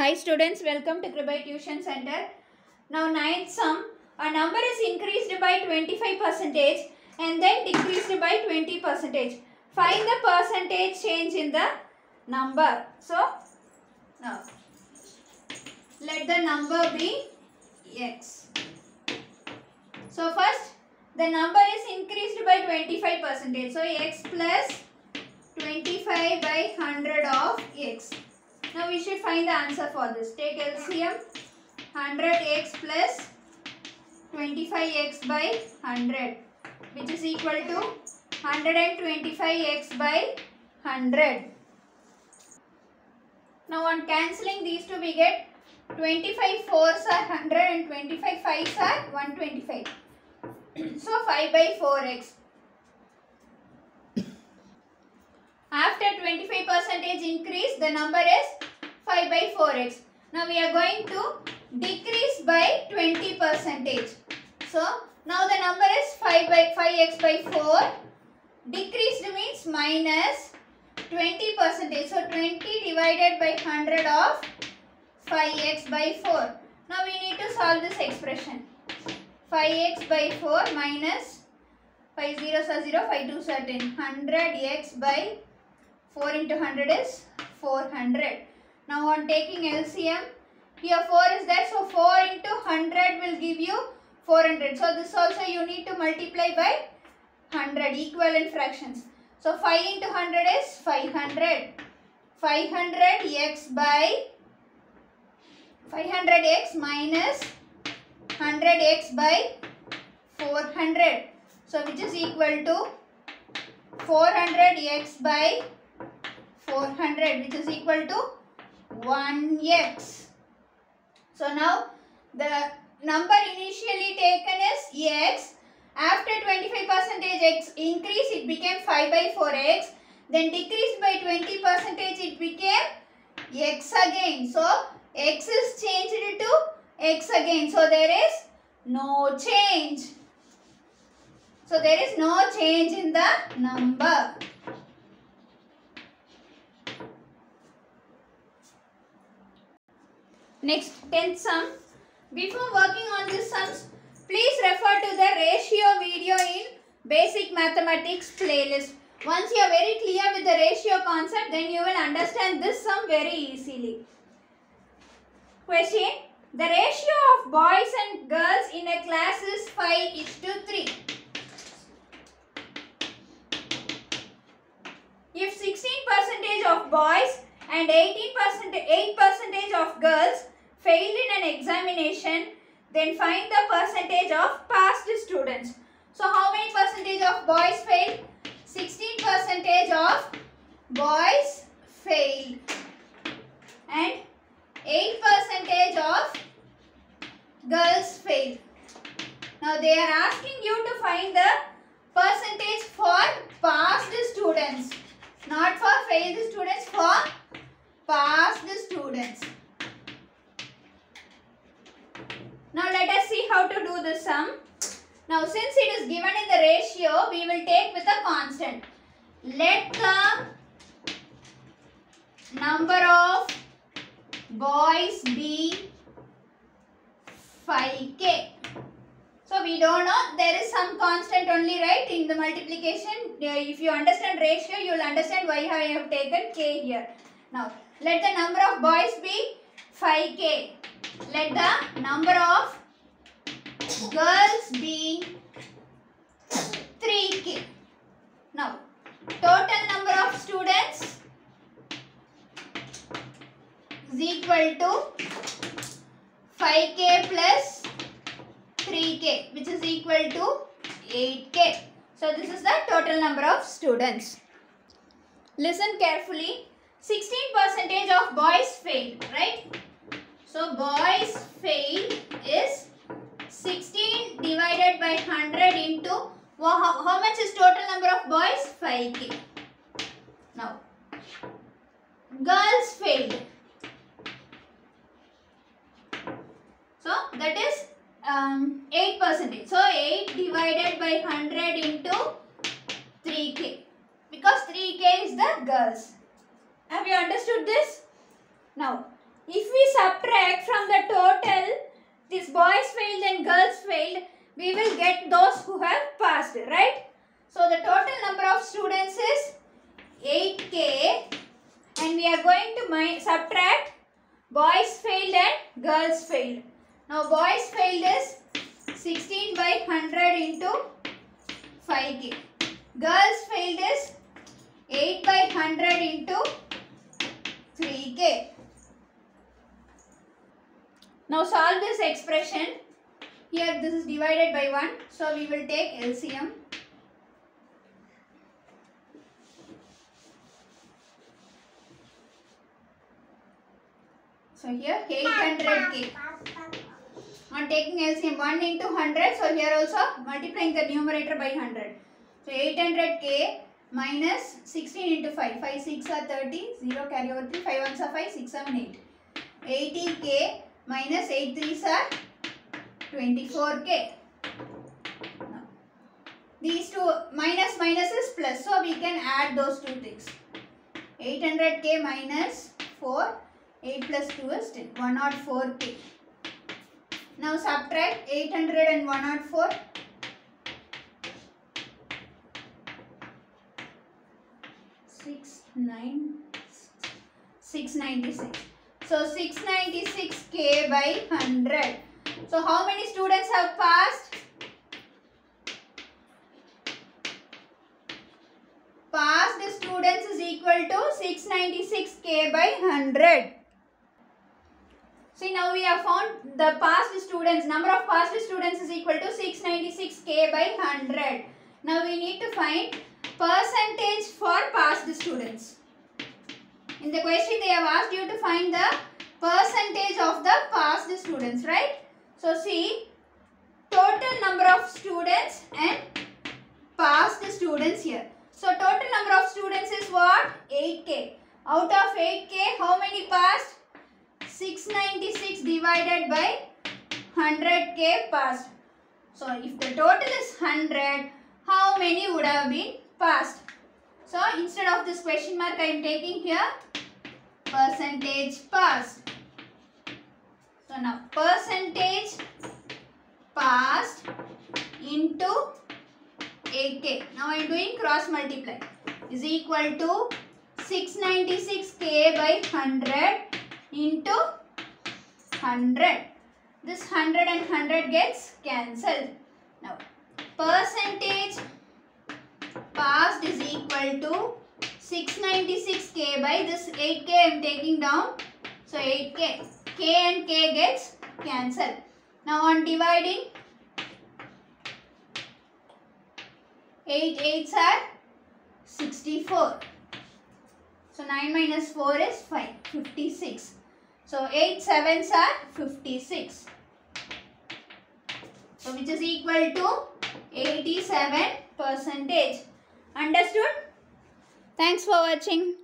Hi students, welcome to Kirubai Tuition Center. Now ninth sum, a number is increased by 25 percentage and then decreased by 20 percentage. Find the percentage change in the number. So, now let the number be x. So first, the number is increased by 25 percentage. So x plus 25 by 100 of x. Now we should find the answer for this. Take LCM 100x plus 25x by 100 which is equal to 125x by 100. Now on cancelling these two we get 25 fours are 100 and 25 fives are 125. so 5 by 4x. After 25 percentage increase, the number is 5 by 4x. Now we are going to decrease by 20 percentage. So now the number is 5 by 5x by 4. Decreased means minus 20 percentage. So 20 divided by 100 of 5x by 4. Now we need to solve this expression. 5x by 4 minus 5 zeros are 0, 5 2s are 10. 100x by 4 into 100 is 400. Now on taking LCM, here 4 is there. So 4 into 100 will give you 400. So this also you need to multiply by 100 equivalent fractions. So 5 into 100 is 500. 500 x by 500x minus 100x by 400. So which is equal to 400x by 400 which is equal to 1x. So now the number initially taken is x. After 25 percentage x increase it became 5 by 4x. Then decreased by 20 percentage it became x again. So x is changed to x again. So there is no change. So there is no change in the number. Next, 10th sum. Before working on these sums, please refer to the ratio video in Basic Mathematics playlist. Once you are very clear with the ratio concept, then you will understand this sum very easily. Question. The ratio of boys and girls in a class is 5 is to 3. If 16 percentage of boys and 18 percent 8 percentage of girls failed in an examination, then find the percentage of passed students. So how many percentage of boys failed? 16 percentage of boys failed and 8 percentage of girls failed. Now they are asking you to find the percentage for passed students. Not for failed students, for passed students. Now let us see how to do this sum. Now since it is given in the ratio, we will take with a constant. Let the number of boys be 5k. So we don't know there is some constant only right in the multiplication. Uh, if you understand ratio you will understand why I have taken k here. Now let the number of boys be 5k. Let the number of girls be 3k. Now total number of students is equal to 5k plus 3k which is equal to 8k. So this is the total number of students. Listen carefully. 16 percentage of boys failed, right? So boys failed is 16 divided by 100 into well, how, how much is total number of boys? 5k. Now girls failed. So that is um, 8 percentage. So 8 divided by 100 into 3k because 3k is the girls. Have you understood this? Now if we subtract from the total this boys failed and girls failed, we will get those who have passed, right? So the total number of students is 8k and we are going to subtract boys failed and girls failed. Now boys failed is 16 by 100 into 5k. Girls failed is 8 by 100 into 3k. Now solve this expression. Here this is divided by 1. So we will take LCM. So here 800k. On taking LCM 1 into 100. So here also multiplying the numerator by 100. So 800k minus 16 into 5. 5 6 are 30. 0 carry over 3. 5 1s are 5. 6 7 8. 80k minus 8 3s are 24k. Now, these two minus minus is plus. So we can add those two things. 800k minus 4. 8 plus 2 is 10. 104k. Now subtract 800 and 104. Six nine six ninety six. So six ninety six k by hundred. So how many students have passed? Passed students is equal to six ninety six k by hundred. See now we have found the passed students, number of passed students is equal to 696k by 100. Now we need to find percentage for passed students. In the question they have asked you to find the percentage of the passed students, right? So see, total number of students and passed students here. So total number of students is what? 8k. Out of 8k, how many passed? 696 divided by 100k passed. So if the total is 100, how many would have been passed? So instead of this question mark I am taking here percentage passed. So now percentage passed into 8k. Now I am doing cross multiply is equal to 696k by 100 into 100. This 100 and 100 gets cancelled. Now, percentage passed is equal to 696k by this 8k I am taking down. So, 8k. k and k gets cancelled. Now, on dividing, 8 8s are 64. So, 9 minus 4 is 5, 56. So 8 sevens are 56. So which is equal to 87 percentage. Understood? Thanks for watching.